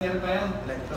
Meron pa yan? Electro.